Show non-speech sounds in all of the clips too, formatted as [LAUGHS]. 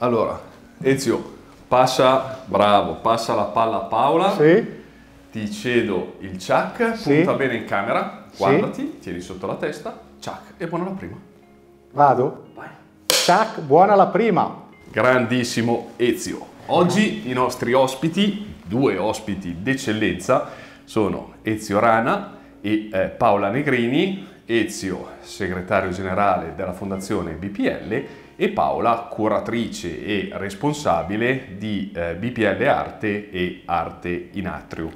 Allora, Ezio, passa, bravo, passa la palla a Paola. Sì. Ti cedo il ciak, Sì. punta bene in camera, Sì. guardati, tieni sotto la testa, ciak, e buona la prima. Vado? Vai. Tac, buona la prima. Grandissimo Ezio. Oggi i nostri ospiti, due ospiti d'eccellenza, sono Ezio Rana e eh, Paola Negrini. Ezio, segretario generale della Fondazione BPL e Paola, curatrice e responsabile di eh, BPL Arte e Arte in Atrio.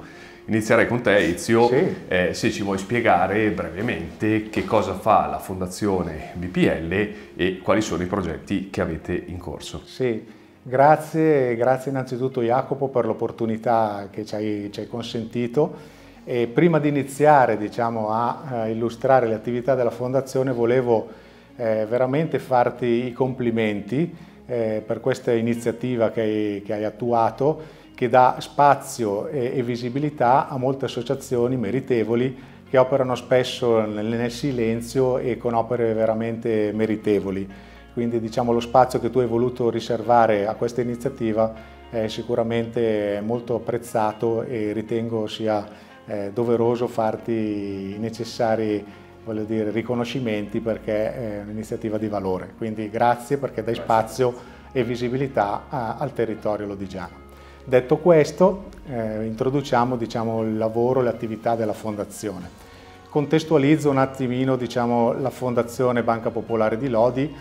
Inizierei con te Ezio, Sì. eh, se ci vuoi spiegare brevemente che cosa fa la Fondazione BPL e quali sono i progetti che avete in corso. Sì, grazie, grazie innanzitutto Jacopo per l'opportunità che ci hai, ci hai consentito. E prima di iniziare diciamo, a, eh, illustrare le attività della Fondazione volevo eh, veramente farti i complimenti eh, per questa iniziativa che hai, che hai attuato che dà spazio e, e visibilità a molte associazioni meritevoli che operano spesso nel, silenzio e con opere veramente meritevoli. Quindi diciamo lo spazio che tu hai voluto riservare a questa iniziativa è sicuramente molto apprezzato e ritengo sia eh, doveroso farti i necessari voglio dire, riconoscimenti perché è un'iniziativa di valore. Quindi grazie perché dai spazio e visibilità a- al territorio lodigiano. Detto questo, eh, introduciamo diciamo, il lavoro e le attività della Fondazione. Contestualizzo un attimino diciamo, la Fondazione Banca Popolare di Lodi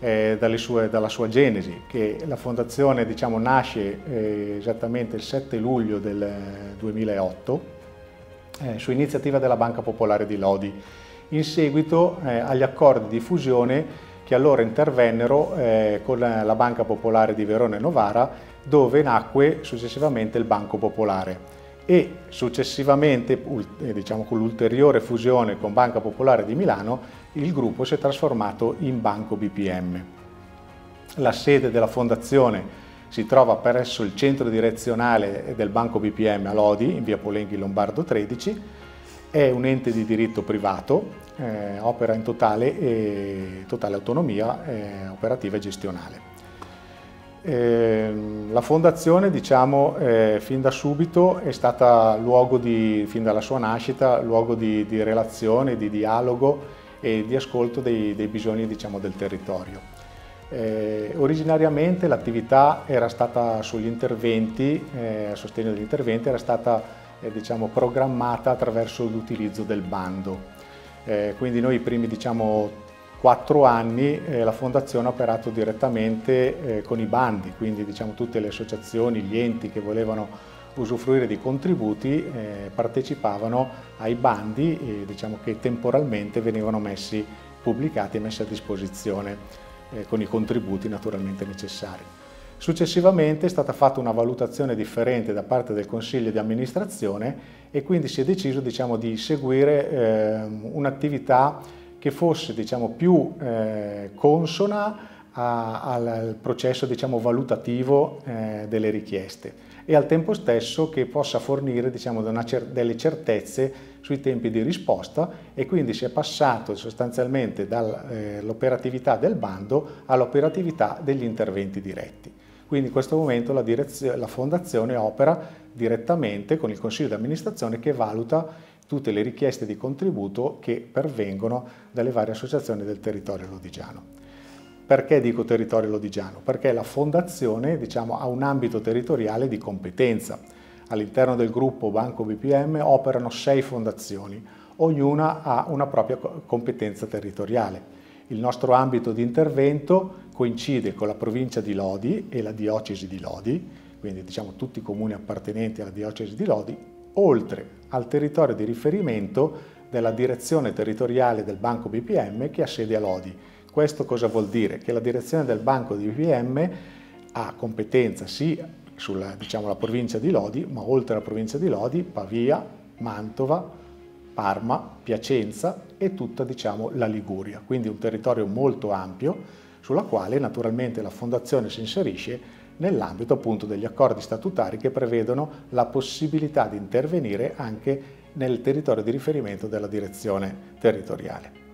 eh, dalle sue- dalla sua genesi, che la Fondazione diciamo, nasce eh, esattamente il 7 luglio del eh, 2008 eh, su iniziativa della Banca Popolare di Lodi, in seguito eh, agli accordi di fusione che allora intervennero eh, con la la Banca Popolare di Verona e Novara, dove nacque successivamente il Banco Popolare e successivamente, eh, diciamo con l'ulteriore fusione con Banca Popolare di Milano, il gruppo si è trasformato in Banco BPM. La sede della fondazione si trova presso il centro direzionale del Banco BPM a Lodi, in via Polenghi Lombardo 13. È un ente di diritto privato, eh, opera in totale, e- totale autonomia eh, operativa e gestionale. Ehm, La fondazione, diciamo, eh, fin da subito è stata luogo di, fin dalla sua nascita, luogo di, di relazione, di dialogo e di ascolto dei, dei bisogni, diciamo, del territorio. Eh, originariamente l'attività era stata sugli interventi, eh, a sostegno degli interventi, era stata eh, diciamo, programmata attraverso l'utilizzo del bando. Eh, quindi noi i primi diciamo, quattro anni eh, la Fondazione ha operato direttamente eh, con i bandi, quindi diciamo, tutte le associazioni, gli enti che volevano usufruire di contributi eh, partecipavano ai bandi diciamo, che temporalmente venivano messi, pubblicati e messi a disposizione eh, con i contributi naturalmente necessari. Successivamente è stata fatta una valutazione differente da parte del Consiglio di amministrazione e quindi si è deciso diciamo, di seguire ehm, un'attività che fosse diciamo, più eh, consona a- al, processo diciamo, valutativo eh, delle richieste e al tempo stesso che possa fornire diciamo, cer- delle certezze sui tempi di risposta e quindi si è passato sostanzialmente dall'operatività del bando all'operatività degli interventi diretti. Quindi in questo momento la, la Fondazione opera direttamente con il Consiglio di amministrazione che valuta tutte le richieste di contributo che pervengono dalle varie associazioni del territorio lodigiano. Perché dico territorio lodigiano? Perché la fondazione diciamo, ha un ambito territoriale di competenza. All'interno del gruppo Banco BPM operano sei fondazioni, ognuna ha una propria co- competenza territoriale. Il nostro ambito di intervento coincide con la provincia di Lodi e la diocesi di Lodi, quindi diciamo tutti i comuni appartenenti alla diocesi di Lodi, oltre al territorio di riferimento della direzione territoriale del Banco BPM che ha sede a Lodi. Questo cosa vuol dire? Che la direzione del Banco di BPM ha competenza sì sulla diciamo, provincia di Lodi, ma oltre alla provincia di Lodi, Pavia, Mantova, Parma, Piacenza e tutta diciamo, la Liguria. Quindi un territorio molto ampio sulla quale naturalmente la Fondazione si inserisce nell'ambito appunto degli accordi statutari che prevedono la possibilità di intervenire anche nel territorio di riferimento della direzione territoriale.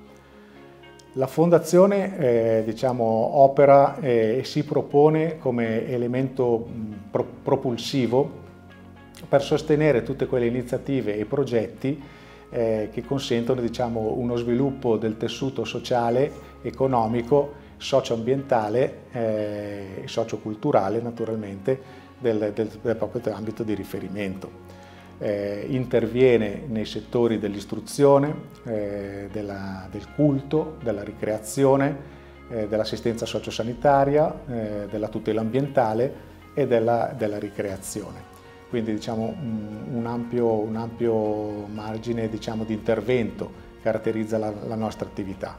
La fondazione eh, diciamo, opera eh, e si propone come elemento pro propulsivo per sostenere tutte quelle iniziative e progetti eh, che consentono diciamo, uno sviluppo del tessuto sociale, economico, socioambientale eh, e socioculturale naturalmente del, del, del proprio ambito di riferimento. Eh, interviene nei settori dell'istruzione, eh, del culto, della ricreazione, eh, dell'assistenza sociosanitaria, eh, della tutela ambientale e della, della ricreazione quindi diciamo, un, ampio, un ampio, margine diciamo, di intervento caratterizza la, la, nostra attività.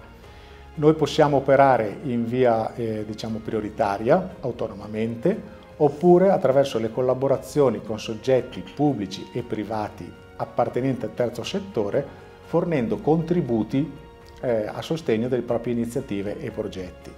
Noi possiamo operare in via eh, diciamo, prioritaria, autonomamente, oppure attraverso le collaborazioni con soggetti pubblici e privati appartenenti al terzo settore, fornendo contributi eh, a sostegno delle proprie iniziative e progetti.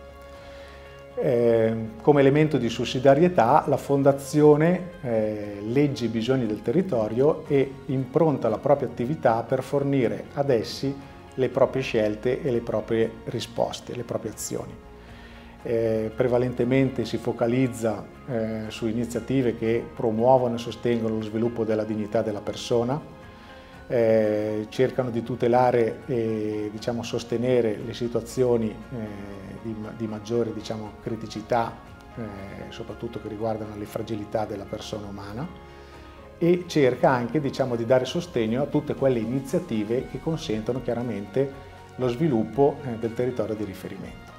Eh, come elemento di sussidiarietà la Fondazione eh, legge i bisogni del territorio e impronta la propria attività per fornire ad essi le proprie scelte e le proprie risposte, le proprie azioni. Eh, prevalentemente si focalizza eh, su iniziative che promuovono e sostengono lo sviluppo della dignità della persona, eh, cercano di tutelare e diciamo, sostenere le situazioni eh, di, di, maggiore diciamo, criticità, eh, soprattutto che riguardano le fragilità della persona umana e cerca anche diciamo, di dare sostegno a tutte quelle iniziative che consentono chiaramente lo sviluppo eh, del territorio di riferimento.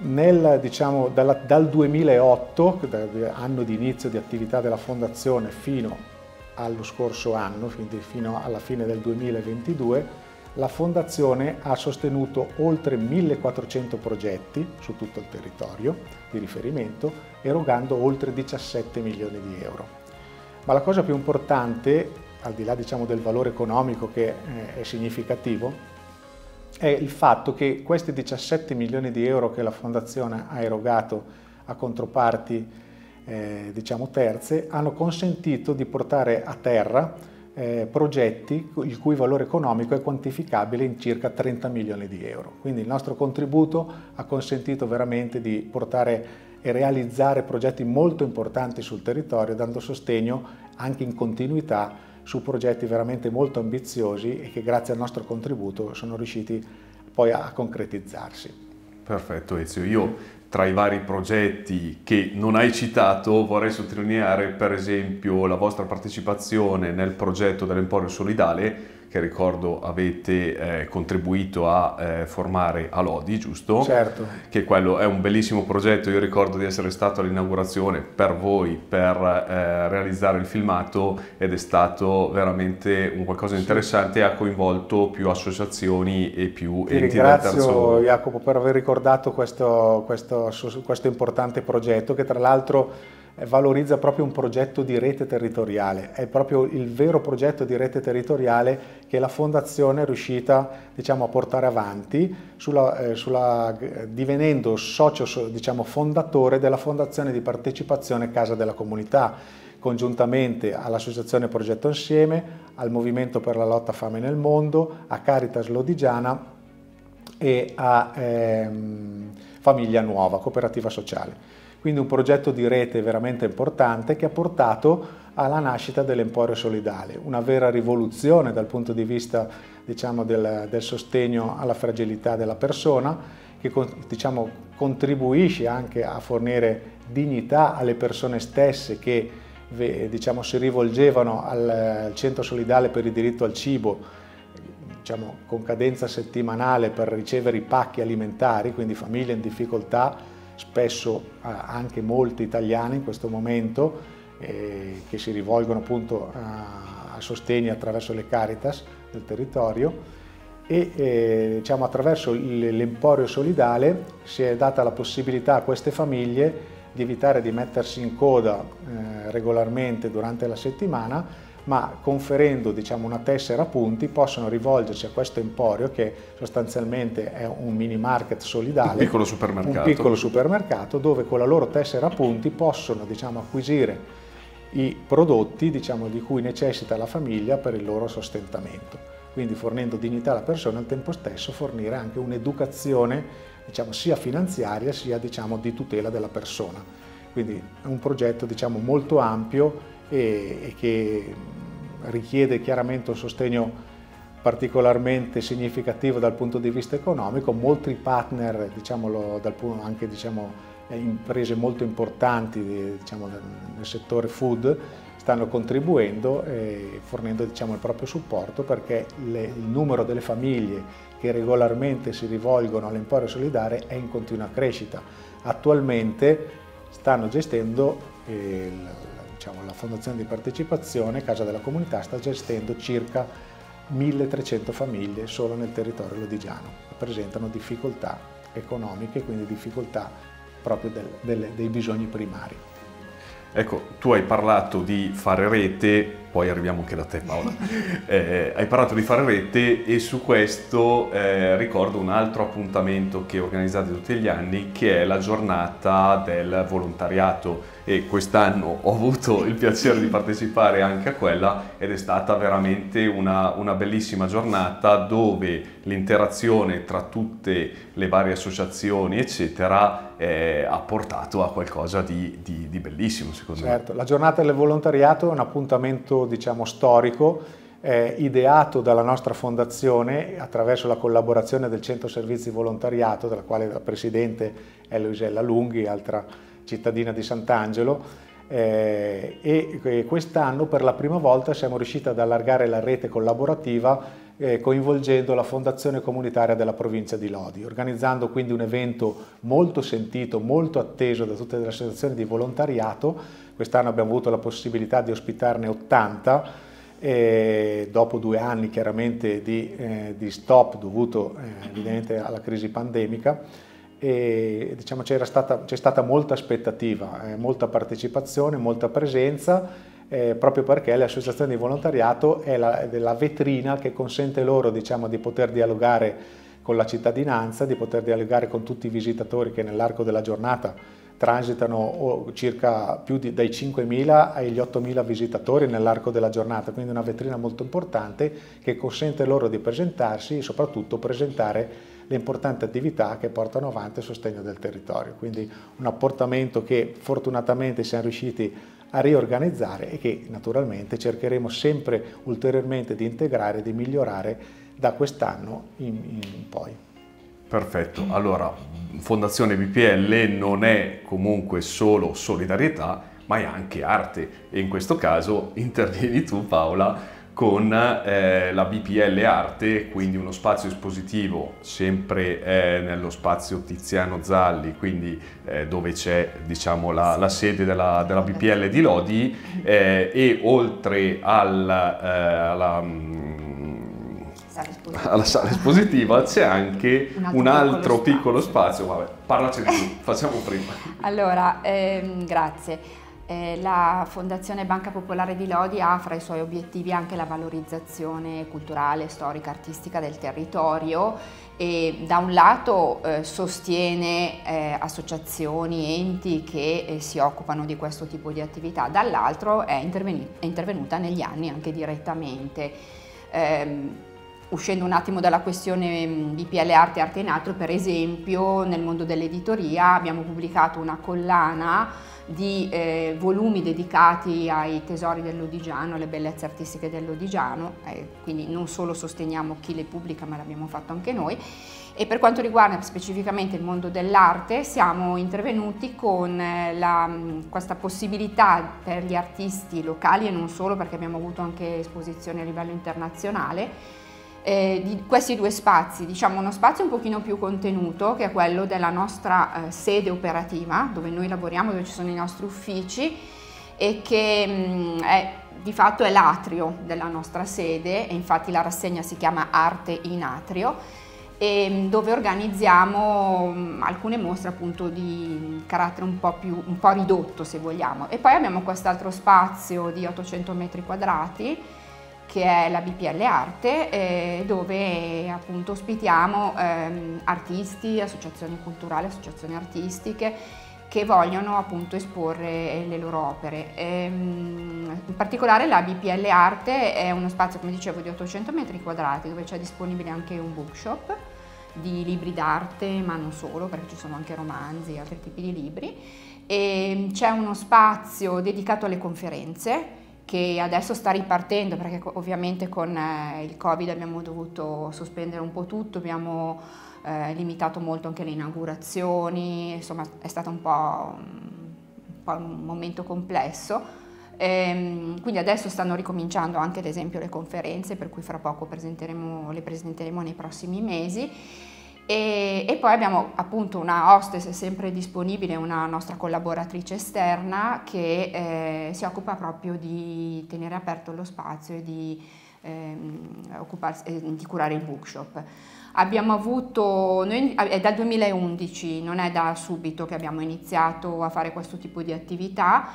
Nel, diciamo, dal 2008, anno di inizio di attività della Fondazione, fino allo scorso anno, quindi fino alla fine del 2022, la Fondazione ha sostenuto oltre 1400 progetti su tutto il territorio di riferimento, erogando oltre 17 milioni di euro. Ma la cosa più importante, al di là diciamo, del valore economico che eh, è significativo, è il fatto che questi 17 milioni di euro che la Fondazione ha erogato a controparti eh, diciamo terze hanno consentito di portare a terra eh, progetti il cui valore economico è quantificabile in circa 30 milioni di euro. Quindi il nostro contributo ha consentito veramente di portare e realizzare progetti molto importanti sul territorio, dando sostegno anche in continuità su progetti veramente molto ambiziosi e che grazie al nostro contributo sono riusciti poi a concretizzarsi. Perfetto Ezio, io tra i vari progetti che non hai citato vorrei sottolineare per esempio la vostra partecipazione nel progetto dell'Emporio Solidale che ricordo avete eh, contribuito a eh, formare a Lodi, giusto? Certo. Che quello è un bellissimo progetto, io ricordo di essere stato all'inaugurazione per voi per eh, realizzare il filmato ed è stato veramente un qualcosa di interessante, ha coinvolto più associazioni e più Ti enti del terzo. Jacopo per aver ricordato questo, questo, questo importante progetto che tra l'altro valorizza proprio un progetto di rete territoriale, è proprio il vero progetto di rete territoriale che la Fondazione è riuscita diciamo, a portare avanti sulla, eh, sulla, divenendo socio diciamo, fondatore della Fondazione di Partecipazione Casa della Comunità, congiuntamente all'Associazione Progetto Insieme, al Movimento per la Lotta Fame nel Mondo, a Caritas Lodigiana e a ehm, Famiglia Nuova, cooperativa sociale. Quindi un progetto di rete veramente importante che ha portato alla nascita dell'Emporio Solidale, una vera rivoluzione dal punto di vista diciamo, del, del, sostegno alla fragilità della persona, che diciamo, contribuisce anche a fornire dignità alle persone stesse che diciamo, si rivolgevano al, Centro Solidale per il diritto al cibo diciamo, con cadenza settimanale per ricevere i pacchi alimentari, quindi famiglie in difficoltà spesso anche molti italiani in questo momento eh, che si rivolgono appunto a, a sostegni attraverso le Caritas del territorio e eh, diciamo, attraverso l'Emporio Solidale si è data la possibilità a queste famiglie di evitare di mettersi in coda eh, regolarmente durante la settimana ma conferendo diciamo, una tessera a punti possono rivolgersi a questo emporio che sostanzialmente è un mini market solidale, un piccolo supermercato, un piccolo supermercato dove con la loro tessera a punti possono diciamo, acquisire i prodotti diciamo, di cui necessita la famiglia per il loro sostentamento. quindi fornendo dignità alla persona e al tempo stesso fornire anche un'educazione diciamo, sia finanziaria sia diciamo, di tutela della persona. Quindi è un progetto diciamo, molto ampio e, e che richiede chiaramente un sostegno particolarmente significativo dal punto di vista economico, molti partner, diciamolo, anche diciamo, imprese molto importanti diciamo, nel settore food, stanno contribuendo e fornendo diciamo, il proprio supporto perché le, il numero delle famiglie che regolarmente si rivolgono all'Emporio Solidare è in continua crescita. Attualmente stanno gestendo, eh, diciamo, la Fondazione di Partecipazione, Casa della Comunità, sta gestendo circa 1300 famiglie solo nel territorio lodigiano. Presentano difficoltà economiche, quindi difficoltà proprio del, del, dei bisogni primari. Ecco, tu hai parlato di fare rete, poi arriviamo anche da te Paola, [LAUGHS] eh, hai parlato di fare rete e su questo eh, ricordo un altro appuntamento che organizzate tutti gli anni che è la giornata del volontariato e quest'anno ho avuto il piacere di partecipare anche a quella ed è stata veramente una, una bellissima giornata dove l'interazione tra tutte le varie associazioni eccetera eh, ha portato a qualcosa di, di, di bellissimo secondo certo. me. Certo, la giornata del volontariato è un appuntamento diciamo storico eh, ideato dalla nostra fondazione attraverso la collaborazione del Centro Servizi Volontariato, della quale la Presidente è Luisella Lunghi, altra cittadina di Sant'Angelo, eh, e quest'anno per la prima volta siamo riusciti ad allargare la rete collaborativa eh, coinvolgendo la Fondazione Comunitaria della provincia di Lodi, organizzando quindi un evento molto sentito, molto atteso da tutte le associazioni di volontariato. Quest'anno abbiamo avuto la possibilità di ospitarne 80 eh, dopo due anni chiaramente di, eh, di stop dovuto eh, evidentemente alla crisi pandemica e diciamo, c'è stata, stata, molta aspettativa, eh, molta partecipazione, molta presenza eh, proprio perché l'associazione di volontariato è la, la vetrina che consente loro diciamo, di poter dialogare con la cittadinanza, di poter dialogare con tutti i visitatori che nell'arco della giornata transitano circa più di, dai 5.000 agli 8.000 visitatori nell'arco della giornata, quindi una vetrina molto importante che consente loro di presentarsi e soprattutto presentare le importanti attività che portano avanti il sostegno del territorio. Quindi un apportamento che fortunatamente siamo riusciti a riorganizzare e che naturalmente cercheremo sempre ulteriormente di integrare e di migliorare da quest'anno in, in poi. Perfetto, allora Fondazione BPL non è comunque solo solidarietà, ma è anche arte. E in questo caso intervieni tu Paola con eh, la BPL Arte, quindi uno spazio espositivo sempre eh, nello spazio Tiziano Zalli, quindi eh, dove c'è diciamo, la, la, sede della, della, BPL di Lodi eh, e oltre al, eh, alla, mm, alla sala espositiva c'è anche [LAUGHS] un altro, un altro piccolo, piccolo spazio. spazio. Vabbè, parlaci di tu, [LAUGHS] facciamo prima. Allora, ehm, grazie. Eh, la Fondazione Banca Popolare di Lodi ha fra i suoi obiettivi anche la valorizzazione culturale, storica, artistica del territorio e da un lato eh, sostiene eh, associazioni, enti che eh, si occupano di questo tipo di attività, dall'altro è, è, intervenuta negli anni anche direttamente. Uscendo un attimo dalla questione BPL Arte e Arte in Altro, per esempio nel mondo dell'editoria abbiamo pubblicato una collana di eh, volumi dedicati ai tesori dell'Odigiano, alle bellezze artistiche dell'Odigiano, eh, quindi non solo sosteniamo chi le pubblica ma l'abbiamo fatto anche noi. E per quanto riguarda specificamente il mondo dell'arte siamo intervenuti con eh, la, questa possibilità per gli artisti locali e non solo perché abbiamo avuto anche esposizioni a livello internazionale eh, di questi due spazi, diciamo uno spazio un pochino più contenuto che è quello della nostra eh, sede operativa dove noi lavoriamo, dove ci sono i nostri uffici e che mh, mm, è, di fatto è l'atrio della nostra sede e infatti la rassegna si chiama Arte in Atrio e mm, dove organizziamo mm, alcune mostre appunto di carattere un po' più un po' ridotto se vogliamo. E poi abbiamo quest'altro spazio di 800 metri quadrati che è la BPL Arte, eh, dove appunto ospitiamo ehm, artisti, associazioni culturali, associazioni artistiche che vogliono appunto esporre le loro opere. Ehm, in particolare la BPL Arte è uno spazio, come dicevo, di 800 metri quadrati dove c'è disponibile anche un bookshop di libri d'arte, ma non solo, perché ci sono anche romanzi e altri tipi di libri. E c'è uno spazio dedicato alle conferenze che adesso sta ripartendo perché ovviamente con eh, il Covid abbiamo dovuto sospendere un po' tutto, abbiamo eh, limitato molto anche le inaugurazioni, insomma è stato un po' un, po un momento complesso. Ehm, quindi adesso stanno ricominciando anche ad esempio le conferenze, per cui fra poco presenteremo, le presenteremo nei prossimi mesi. E, e, poi abbiamo appunto una hostess sempre disponibile, una nostra collaboratrice esterna che eh, si occupa proprio di tenere aperto lo spazio e di, ehm, eh, di curare il bookshop. Abbiamo avuto, noi, è dal 2011, non è da subito che abbiamo iniziato a fare questo tipo di attività,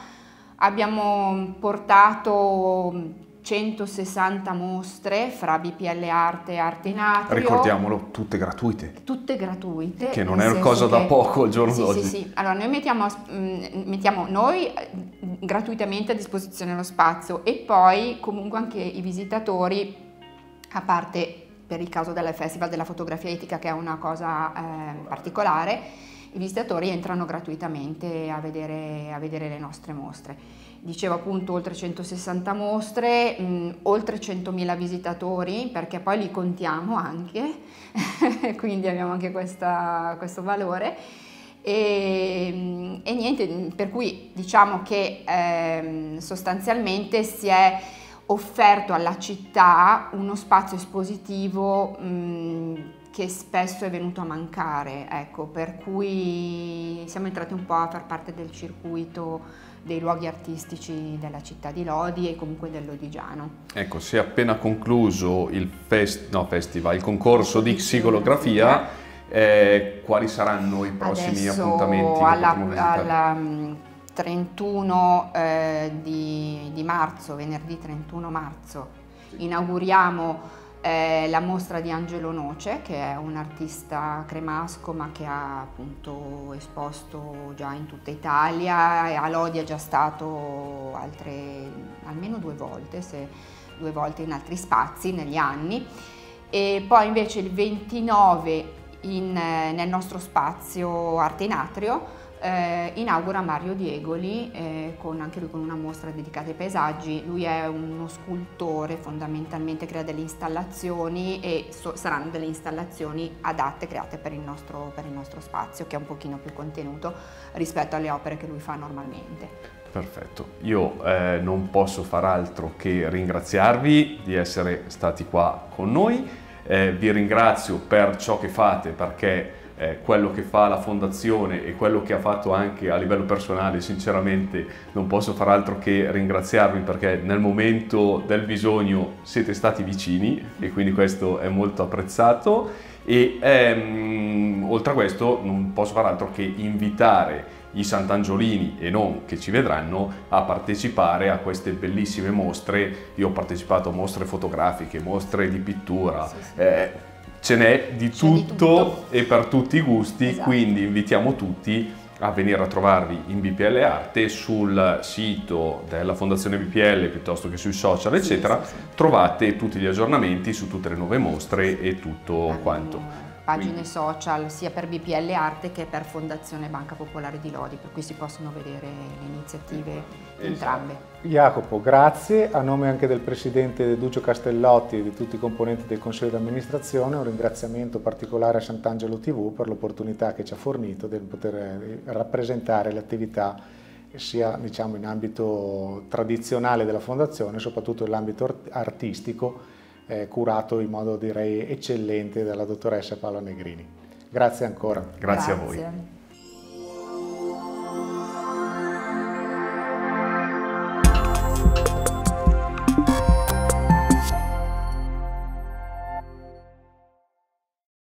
abbiamo portato 160 mostre fra BPL Arte e Arte in Atrio. Ricordiamolo, tutte gratuite. Tutte gratuite. Che non è una cosa che... da poco al giorno sì, d'oggi. Sì, sì, allora noi mettiamo, mm, mettiamo noi mm, gratuitamente a disposizione lo spazio e poi comunque anche i visitatori, a parte per il caso del Festival della Fotografia Etica che è una cosa eh, particolare, i visitatori entrano gratuitamente a vedere, a vedere le nostre mostre dicevo appunto oltre 160 mostre, mh, oltre 100.000 visitatori, perché poi li contiamo anche, [LAUGHS] quindi abbiamo anche questa, questo valore. E, e, niente, per cui diciamo che eh, sostanzialmente si è offerto alla città uno spazio espositivo mh, che spesso è venuto a mancare, ecco, per cui siamo entrati un po' a far parte del circuito dei luoghi artistici della città di Lodi e comunque del Lodigiano. Ecco, si è appena concluso il, fest, no, festival, il concorso di xilografia, eh, quali saranno i prossimi Adesso appuntamenti? Alla, alla 31 mm, eh, di, di marzo, venerdì 31 marzo, inauguriamo eh, la mostra di Angelo Noce, che è un artista cremasco ma che ha appunto esposto già in tutta Italia e a Lodi è già stato altre, almeno due volte, se due volte in altri spazi negli anni. E poi invece il 29 in, eh, nel nostro spazio Arte in Atrio eh, inaugura Mario Diegoli eh, con, anche lui con una mostra dedicata ai paesaggi. Lui è uno scultore, fondamentalmente crea delle installazioni e so, saranno delle installazioni adatte create per il, nostro, per il nostro spazio che è un pochino più contenuto rispetto alle opere che lui fa normalmente. Perfetto, io eh, non posso far altro che ringraziarvi di essere stati qua con noi, eh, vi ringrazio per ciò che fate perché eh, quello che fa la fondazione e quello che ha fatto anche a livello personale, sinceramente non posso far altro che ringraziarvi perché nel momento del bisogno siete stati vicini e quindi questo è molto apprezzato e ehm, oltre a questo non posso far altro che invitare i Sant'Angiolini e non che ci vedranno a partecipare a queste bellissime mostre. Io ho partecipato a mostre fotografiche, mostre di pittura. Sì, sì. Eh, ce n'è di, tutto, di tutto e per tutti i gusti, esatto. quindi invitiamo tutti a venire a trovarvi in BPL Arte sul sito della Fondazione BPL piuttosto che sui social eccetera, sì, sì, sì. trovate tutti gli aggiornamenti su tutte le nuove mostre e tutto quanto pagine Quindi. social sia per BPL Arte che per Fondazione Banca Popolare di Lodi, per cui si possono vedere le iniziative esatto. entrambe. Jacopo, grazie. A nome anche del Presidente Duccio Castellotti e di tutti i componenti del Consiglio di amministrazione, un ringraziamento particolare a Sant'Angelo TV per l'opportunità che ci ha fornito di poter eh, rappresentare le attività sia diciamo, in ambito tradizionale della Fondazione, soprattutto nell'ambito artistico, eh, curato in modo direi eccellente dalla dottoressa Paola Negrini. Grazie ancora. Grazie, Grazie. a voi.